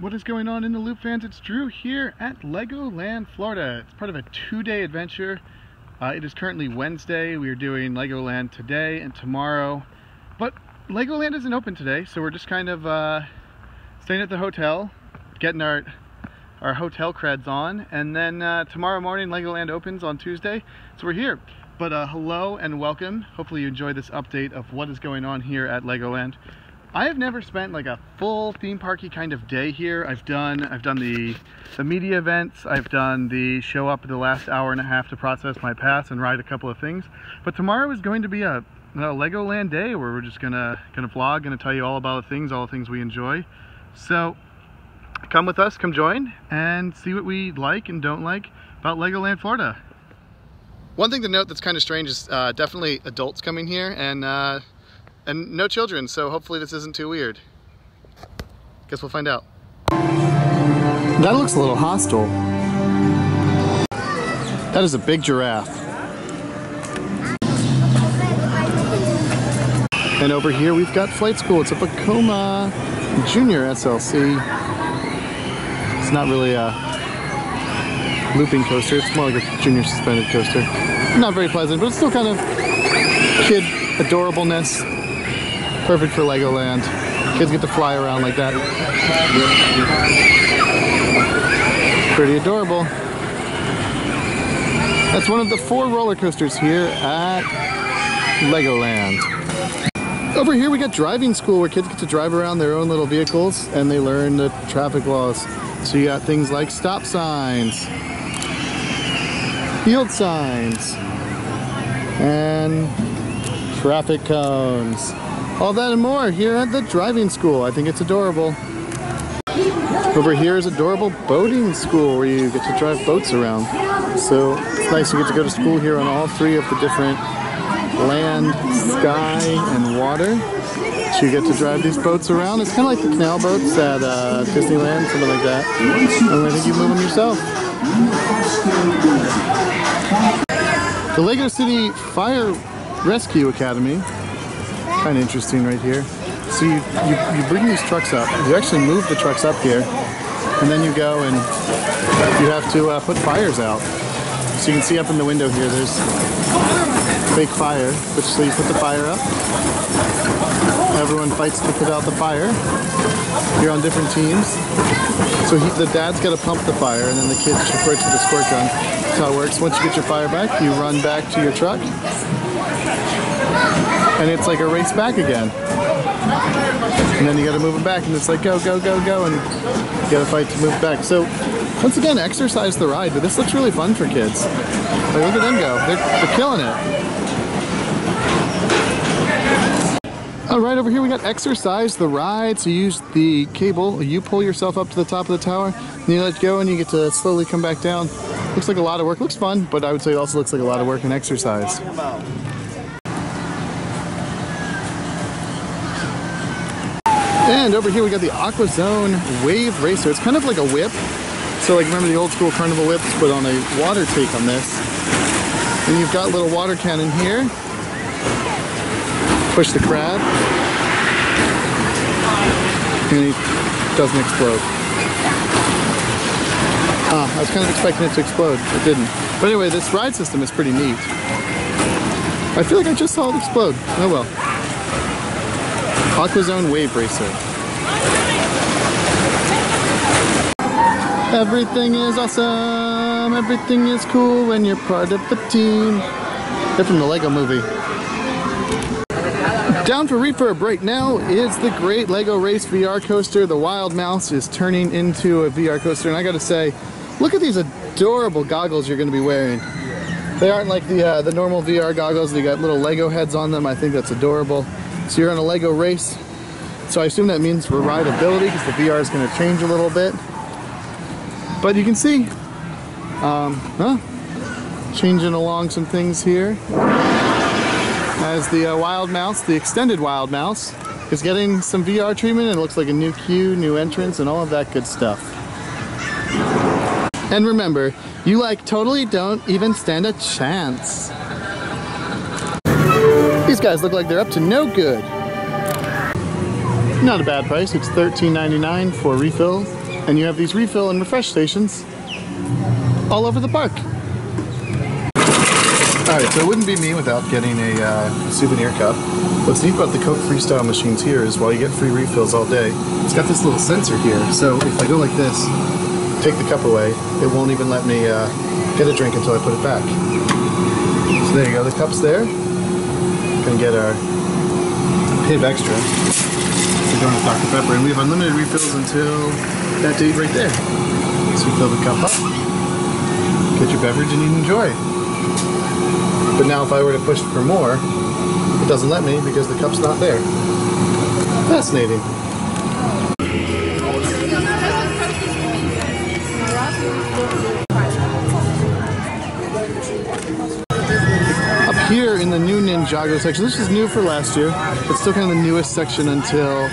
What is going on in the Loop fans? It's Drew here at Legoland, Florida. It's part of a two-day adventure. Uh, it is currently Wednesday. We are doing Legoland today and tomorrow. But Legoland isn't open today, so we're just kind of uh, staying at the hotel, getting our our hotel creds on, and then uh, tomorrow morning Legoland opens on Tuesday, so we're here. But uh, hello and welcome. Hopefully you enjoy this update of what is going on here at Legoland. I have never spent like a full theme parky kind of day here. I've done I've done the the media events. I've done the show up the last hour and a half to process my pass and ride a couple of things. But tomorrow is going to be a, a Legoland day where we're just gonna gonna vlog, gonna tell you all about the things, all the things we enjoy. So come with us, come join, and see what we like and don't like about Legoland Florida. One thing to note that's kind of strange is uh, definitely adults coming here and. Uh, and no children, so hopefully this isn't too weird. Guess we'll find out. That looks a little hostile. That is a big giraffe. And over here we've got flight school. It's a Vekoma Junior SLC. It's not really a looping coaster. It's more like a junior suspended coaster. Not very pleasant, but it's still kind of kid adorableness. Perfect for Legoland. Kids get to fly around like that. Pretty adorable. That's one of the four roller coasters here at Legoland. Over here we got driving school where kids get to drive around their own little vehicles and they learn the traffic laws. So you got things like stop signs, yield signs, and traffic cones. All that and more here at the driving school. I think it's adorable. Over here is adorable boating school where you get to drive boats around. So it's nice you get to go to school here on all three of the different land, sky, and water. So you get to drive these boats around. It's kind of like the canal boats at uh, Disneyland, something like that. And I think you move them yourself. The Lego City Fire Rescue Academy kind of interesting right here. So you, you, you bring these trucks up, you actually move the trucks up here, and then you go and you have to uh, put fires out. So you can see up in the window here, there's fake fire, which so you put the fire up. Everyone fights to put out the fire. You're on different teams. So he, the dad's got to pump the fire, and then the kids refer to the squirt gun. That's how it works. Once you get your fire back, you run back to your truck, and it's like a race back again. And then you got to move it back, and it's like go, go, go, go, and you got to fight to move back. So once again, exercise the ride, but this looks really fun for kids. Like, look at them go. They're, they're killing it. All right, over here we got exercise the ride. So you use the cable, you pull yourself up to the top of the tower, and you let go and you get to slowly come back down. Looks like a lot of work. Looks fun, but I would say it also looks like a lot of work and exercise. And over here we got the Aqua Zone Wave Racer. It's kind of like a whip. So like remember the old school carnival whips, but on a water take on this. And you've got little water cannon here. Push the crab. And it doesn't explode. Ah, I was kind of expecting it to explode. It didn't. But anyway, this ride system is pretty neat. I feel like I just saw it explode. Oh well. AquaZone Wave Racer. Everything is awesome, everything is cool when you're part of the team. They're from the Lego movie. Down for refurb right now is the great Lego Race VR coaster. The Wild Mouse is turning into a VR coaster, and I gotta say, look at these adorable goggles you're gonna be wearing. They aren't like the uh, the normal VR goggles. They got little Lego heads on them. I think that's adorable. So you're on a Lego race. So I assume that means for rideability because the VR is going to change a little bit. But you can see, um, huh? Changing along some things here. As the uh, Wild Mouse, the extended Wild Mouse, is getting some VR treatment and it looks like a new queue, new entrance, and all of that good stuff. And remember, you like totally don't even stand a chance. These guys look like they're up to no good. Not a bad price. It's $13.99 for refill And you have these refill and refresh stations all over the park. Alright, so it wouldn't be me without getting a uh, souvenir cup. What's neat about the Coke Freestyle machines here is while you get free refills all day, it's got this little sensor here. So if I go like this, take the cup away, it won't even let me uh, get a drink until I put it back. So there you go, the cup's there. Gonna get our Pibb Xtra. We're going with Dr. Pepper, and we have unlimited refills until that date right there. So you fill the cup up, get your beverage, and you enjoy. But now if I were to push for more, it doesn't let me because the cup's not there. Fascinating. Ninjago section, this is new for last year. It's still kind of the newest section until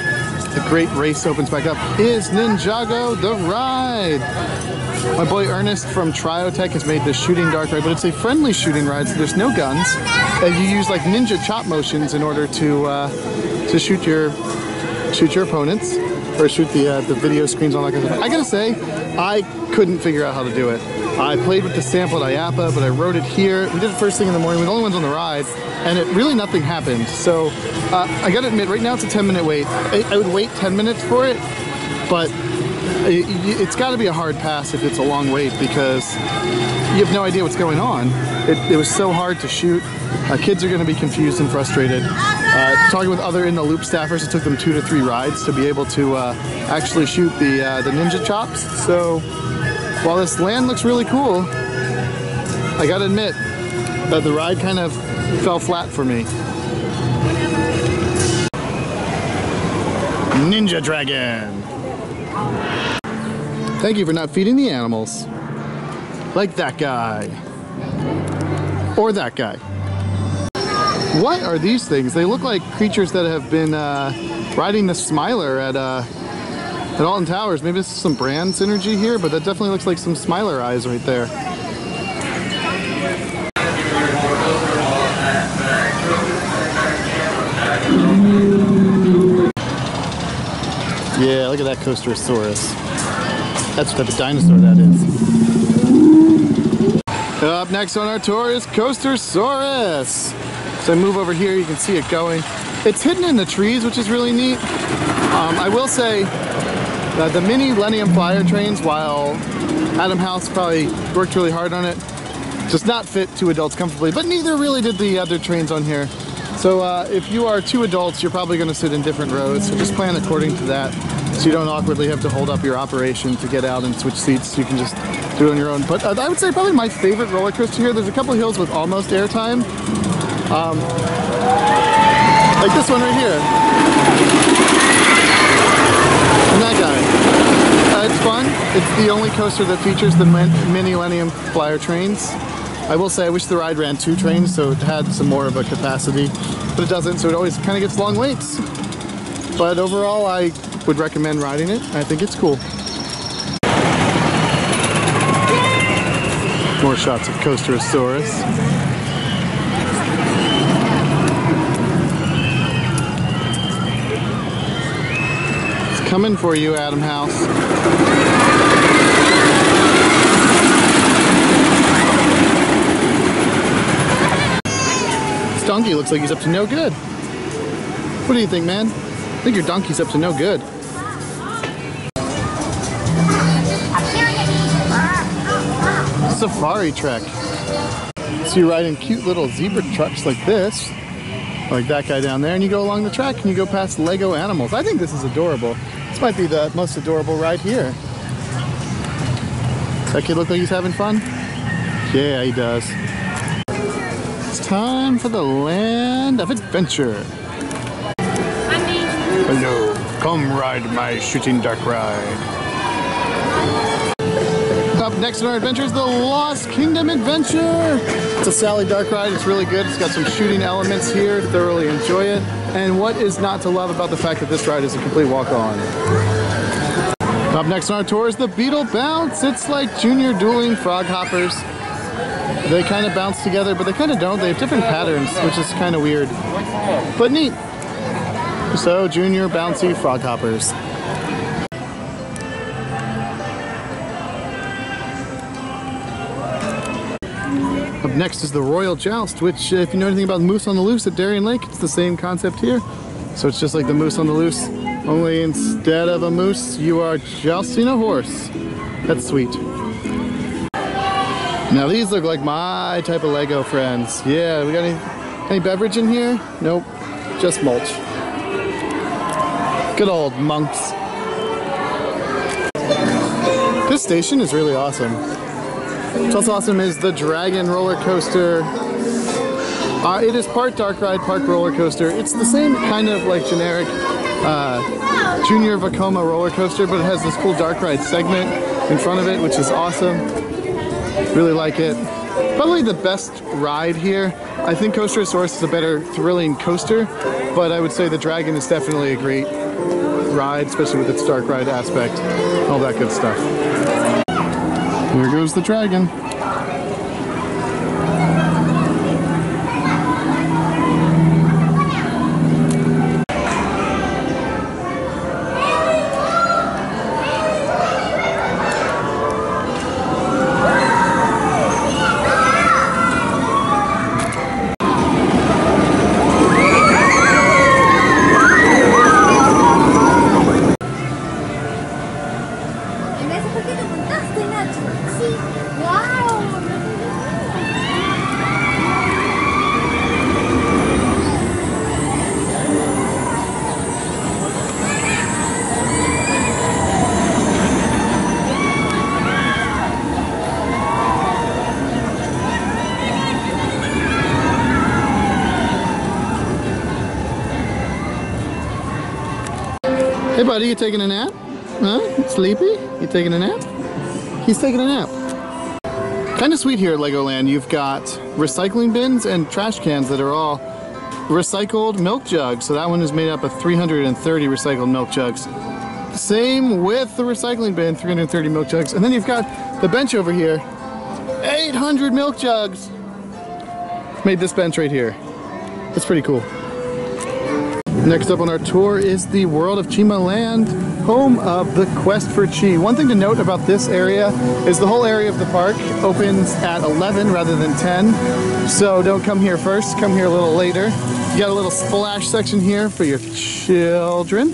the great race opens back up, is Ninjago the Ride. My boy Ernest from Triotech has made this shooting dark ride, but it's a friendly shooting ride, so there's no guns. And you use like ninja chop motions in order to uh, to shoot your shoot your opponents or shoot the uh, the video screens on that kind of stuff. I gotta say, I couldn't figure out how to do it. I played with the sample at IAAPA, but I wrote it here. We did it first thing in the morning. We're the only ones on the ride, and it really nothing happened. So uh, I gotta admit, right now it's a 10 minute wait. I, I would wait 10 minutes for it, but it, it's got to be a hard pass if it's a long wait because you have no idea what's going on. It, it was so hard to shoot. Uh, kids are to be confused and frustrated. Uh, talking with other in the loop staffers, it took them two to three rides to be able to uh, actually shoot the uh, the ninja chops. So while this land looks really cool, I got to admit that the ride kind of fell flat for me. Ninja Dragon. Thank you for not feeding the animals. Like that guy. Or that guy. What are these things? They look like creatures that have been uh, riding the Smiler at, uh, at Alton Towers. Maybe this is some brand synergy here, but that definitely looks like some Smiler eyes right there. Yeah, look at that Coasterosaurus. That's what type of dinosaur that is. Up next on our tour is Coasterosaurus. So I move over here, you can see it going. It's hidden in the trees, which is really neat. Um, I will say that the Millennium Flyer trains, while Adam House probably worked really hard on it, does not fit two adults comfortably, but neither really did the other trains on here. So uh, if you are two adults, you're probably going to sit in different rows, so just plan according to that so you don't awkwardly have to hold up your operation to get out and switch seats. You can just do it on your own. But uh, I would say probably my favorite roller coaster here, there's a couple hills with almost airtime. Um, like this one right here. And that guy. Uh, it's fun. It's the only coaster that features the Millennium Flyer trains. I will say I wish the ride ran two trains so it had some more of a capacity, but it doesn't, so it always kind of gets long waits. But overall, I would recommend riding it. I think it's cool. More shots of Coasterosaurus. Coming for you, Adam House. Donkey looks like he's up to no good. What do you think, man? I think your donkey's up to no good. Safari Trek. So you ride in cute little zebra trucks like this, like that guy down there, and you go along the track and you go past Lego animals. I think this is adorable. This might be the most adorable ride here. Does that kid look like he's having fun? Yeah, he does. It's time for the land of adventure. Hello, come ride my shooting duck ride. Up next in our adventure is the Lost Kingdom Adventure. It's a Sally Dark ride. It's really good. It's got some shooting elements here. Thoroughly enjoy it. And what is not to love about the fact that this ride is a complete walk-on? Up next on our tour is the Beetle Bounce. It's like junior dueling frog hoppers. They kind of bounce together, but they kind of don't. They have different patterns, which is kind of weird, but neat. So, junior bouncy frog hoppers. Up next is the Royal Joust, which uh, if you know anything about Moose on the Loose at Darien Lake, it's the same concept here. So it's just like the Moose on the Loose, only instead of a moose, you are jousting a horse. That's sweet. Now these look like my type of Lego friends. Yeah, we got any, any beverage in here? Nope, just mulch. Good old monks. This station is really awesome. What's also awesome is the Dragon roller coaster. Uh, it is part dark ride, part roller coaster. It's the same kind of like generic uh, Junior Vekoma roller coaster, but it has this cool dark ride segment in front of it, which is awesome. Really like it. Probably the best ride here. I think Coaster Coasterosaurus is a better thrilling coaster, but I would say the Dragon is definitely a great ride, especially with its dark ride aspect, all that good stuff. Here goes the Dragon. Buddy, you taking a nap? Huh? Sleepy? You taking a nap? He's taking a nap. Kind of sweet here at Legoland. You've got recycling bins and trash cans that are all recycled milk jugs. So that one is made up of 330 recycled milk jugs. Same with the recycling bin, 330 milk jugs. And then you've got the bench over here, 800 milk jugs. Made this bench right here. That's pretty cool. Next up on our tour is the World of Chima Land, home of the Quest for Chi. One thing to note about this area is the whole area of the park opens at 11 rather than 10. So don't come here first, come here a little later. You got a little splash section here for your children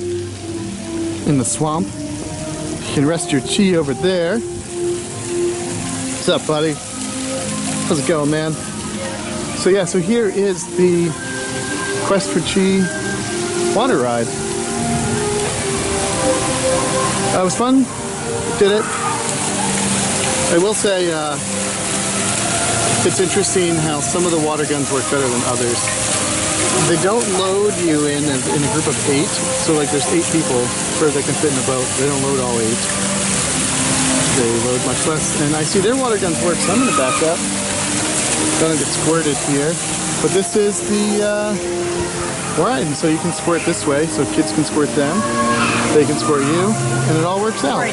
in the swamp. You can rest your chi over there. What's up, buddy? How's it going, man? So yeah, so here is the Quest for Chi water ride. Uh, it was fun. Did it. I will say uh, it's interesting how some of the water guns work better than others. They don't load you in as, in a group of eight, so like there's eight people for they can fit in a boat. They don't load all eight. They load much less, and I see their water guns work, so I'm gonna back up. Gonna get squirted here, but this is the. Uh, Right, and so you can squirt this way, so kids can squirt them, they can squirt you, and it all works out.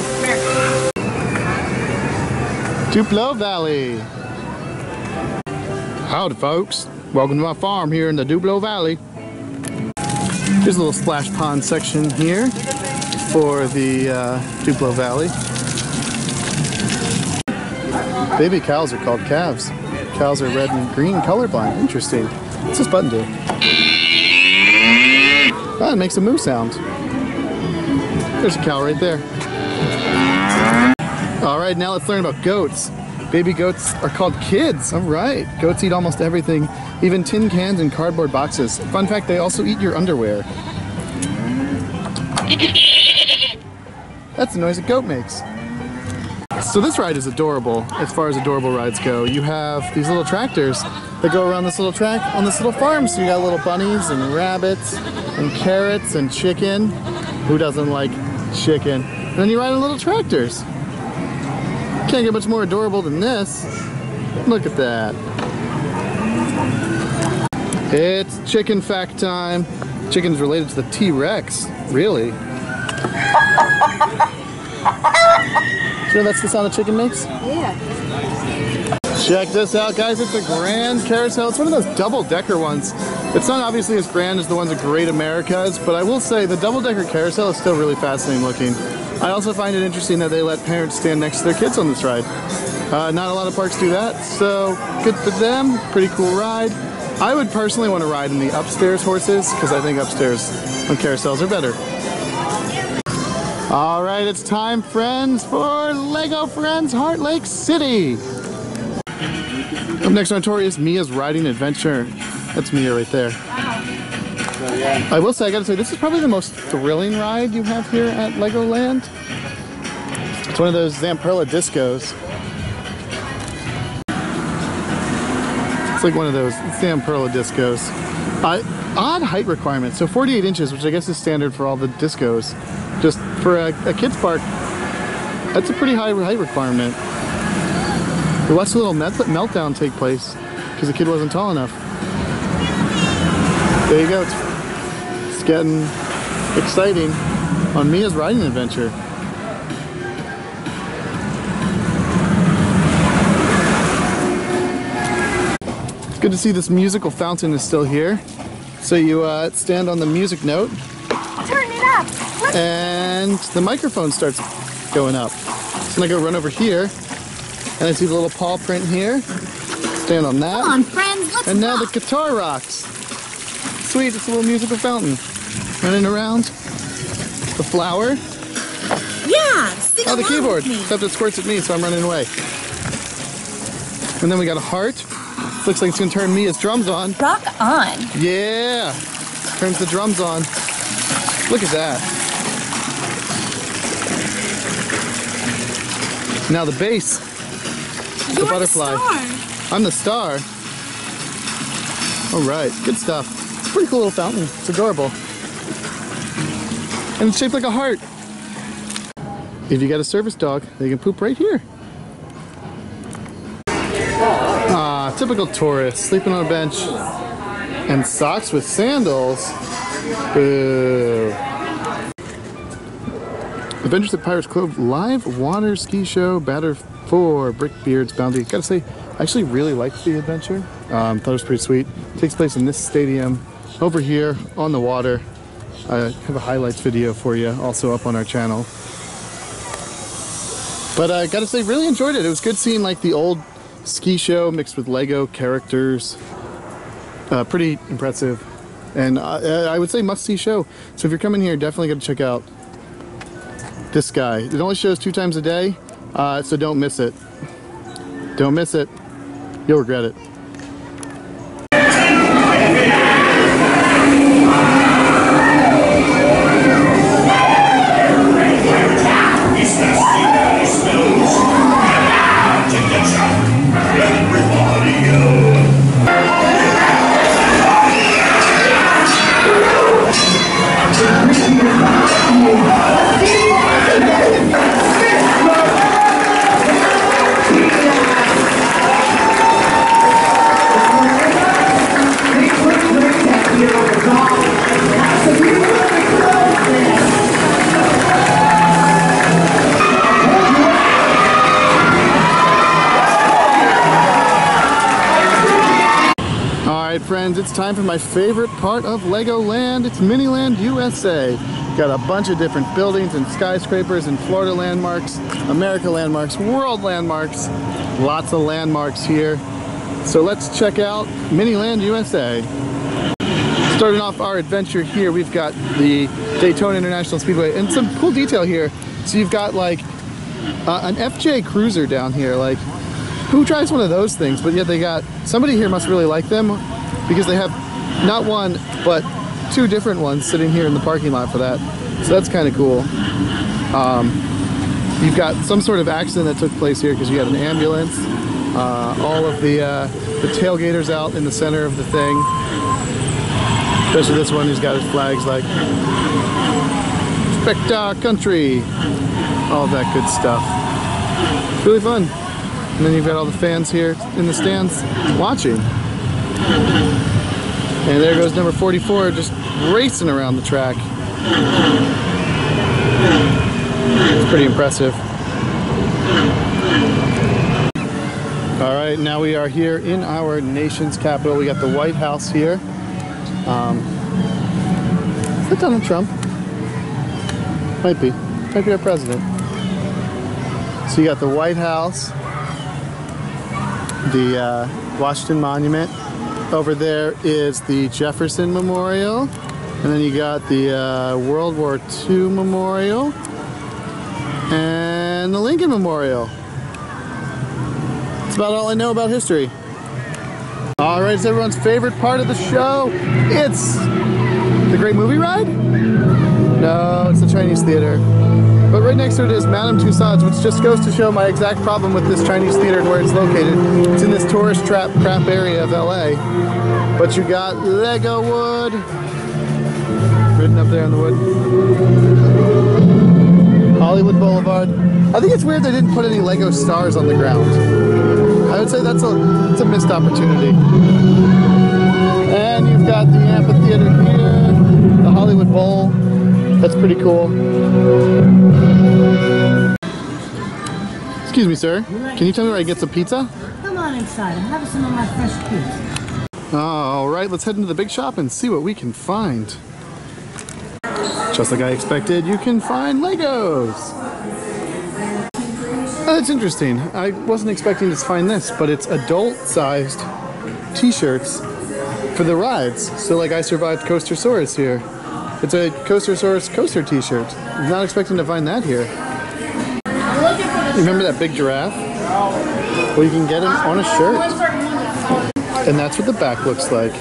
Duplo Valley. Howdy, folks. Welcome to my farm here in the Duplo Valley. Here's a little splash pond section here for the uh, Duplo Valley. Baby cows are called calves. Cows are red and green colorblind. Interesting. What's this button do? Ah, it makes a moo sound. There's a cow right there. All right, now let's learn about goats. Baby goats are called kids. All right. Goats eat almost everything, even tin cans and cardboard boxes. Fun fact, they also eat your underwear. That's the noise a goat makes. So this ride is adorable as far as adorable rides go. You have these little tractors that go around this little track on this little farm. So you got little bunnies and rabbits and carrots and chicken. Who doesn't like chicken? And then you ride on little tractors. Can't get much more adorable than this. Look at that. It's chicken fact time. Chicken's related to the T-Rex. Really? Know that's the sound a chicken makes? Yeah. Check this out, guys. It's a grand carousel. It's one of those double-decker ones. It's not obviously as grand as the ones at Great Americas, but I will say the double-decker carousel is still really fascinating looking. I also find it interesting that they let parents stand next to their kids on this ride. Uh, not a lot of parks do that, so good for them. Pretty cool ride. I would personally want to ride in the upstairs horses because I think upstairs on carousels are better. All right, it's time, friends, for Lego Friends Heart Lake City. Up next on tour is Mia's Riding Adventure. That's Mia right there. Wow. I will say, I gotta say, this is probably the most thrilling ride you have here at Legoland. It's one of those Zamperla discos. It's like one of those Zamperla discos. Uh, odd height requirements, so 48 inches, which I guess is standard for all the discos. Just for a, a kid's park, that's a pretty high height requirement. We watched a little melt meltdown take place because the kid wasn't tall enough. There you go. It's, it's getting exciting on Mia's riding adventure. It's good to see this musical fountain is still here. So you uh, stand on the music note Turn it up. And the microphone starts going up. So then I go run over here and I see the little paw print here. Stand on that. Come on, friends. Let's And now the guitar rocks. Sweet, it's a little musical fountain. Running around. The flower. Yeah. Sing Oh, the keyboard. Except it squirts at me, so I'm running away. And then we got a heart. Looks like it's gonna turn me. Mia's drums on. Rock on. Yeah! Turns the drums on. Look at that. Now the base, You're butterfly. star. I'm the star. All right, good stuff. It's a Pretty cool little fountain. It's adorable. And it's shaped like a heart. If you got a service dog, they can poop right here. Ah, typical tourist, sleeping on a bench and socks with sandals. Boo. Adventures at Pirates Cove live water ski show, Battle for Brickbeard's Bounty. Gotta say, I actually really liked the adventure. Um, thought it was pretty sweet. takes place in this stadium over here on the water. I have a highlights video for you, also up on our channel. But I gotta say, really enjoyed it. It was good seeing like the old ski show mixed with Lego characters. Uh, pretty impressive. And uh, I would say must see show. So if you're coming here, definitely gotta check out this guy. It only shows two times a day, uh, so don't miss it. Don't miss it. You'll regret it. Time for my favorite part of Legoland. It's Miniland USA. Got a bunch of different buildings and skyscrapers and Florida landmarks, America landmarks, world landmarks. Lots of landmarks here. So let's check out Miniland USA. Starting off our adventure here, we've got the Daytona International Speedway and some cool detail here. So you've got like uh, an FJ Cruiser down here, like who drives one of those things? But yet they got, somebody here must really like them because they have not one, but two different ones sitting here in the parking lot for that. So that's kind of cool. Um, you've got some sort of accident that took place here because you got an ambulance. Uh, all of the, uh, the tailgaters out in the center of the thing. Especially this one who's got his flags like Respect our country. All that good stuff. Really fun. And then you've got all the fans here in the stands watching. And there goes number 44 just racing around the track. It's pretty impressive. All right, now we are here in our nation's capital. We got the White House here. Um, is that Donald Trump? Might be. Might be our president. So you got the White House. the uh, Washington Monument. Over there is the Jefferson Memorial. And then you got the uh, World War II Memorial. And the Lincoln Memorial. That's about all I know about history. All right, it's everyone's favorite part of the show. It's the Great Movie Ride? No, it's the Chinese Theater. But right next to it is Madame Tussauds, which just goes to show my exact problem with this Chinese theater and where it's located. It's in this tourist trap crap area of LA. But you got Lego Wood, written up there in the wood. Hollywood Boulevard. I think it's weird they didn't put any Lego stars on the ground. I would say that's a, that's a missed opportunity. And you've got the amphitheater here, the Hollywood Bowl. That's pretty cool. Excuse me, sir. Can you tell me where I get some pizza? Come on inside. I'm having some of my fresh pizza. All right, let's head into the big shop and see what we can find. Just like I expected, you can find Legos. Uh, oh, that's interesting. I wasn't expecting to find this, but it's adult-sized t-shirts for the rides. So like I survived Coastersaurus here. It's a Coastersaurus coaster t-shirt. I'm not expecting to find that here. Remember that big giraffe? Well, you can get him on a shirt. And that's what the back looks like.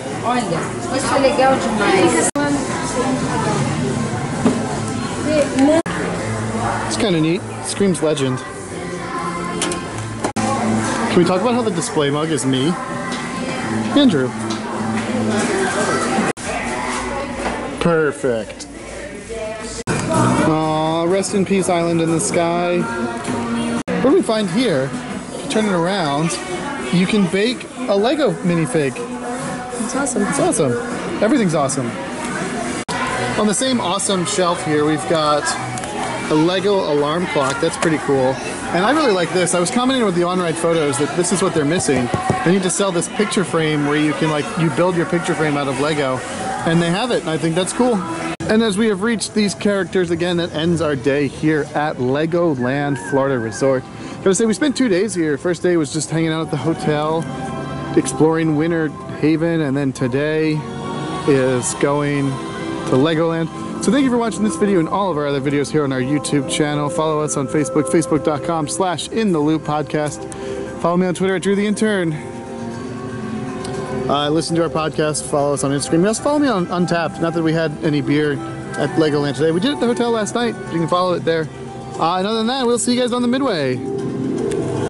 It's kind of neat. Screams legend. Can we talk about how the display mug is me? Andrew. Perfect. Aw, rest in peace, Island in the Sky. What do we find here? Turn it around. You can bake a Lego minifig. It's awesome. It's awesome. Everything's awesome. On the same awesome shelf here, we've got a Lego alarm clock. That's pretty cool. And I really like this. I was commenting with the on-ride photos that this is what they're missing. They need to sell this picture frame where you can like, you build your picture frame out of Lego. And they have it, and I think that's cool. And as we have reached these characters again, that ends our day here at Legoland Florida Resort. Gotta say, we spent two days here. First day was just hanging out at the hotel, exploring Winter Haven, and then today is going to Legoland. So thank you for watching this video and all of our other videos here on our YouTube channel. Follow us on Facebook, facebook.com slash in the loop podcast. Follow me on Twitter at Drew the Intern. Uh, listen to our podcast, follow us on Instagram. Also follow me on Untapped. Not that we had any beer at Legoland today. We did at the hotel last night. You can follow it there. Uh, and other than that, we'll see you guys on the Midway.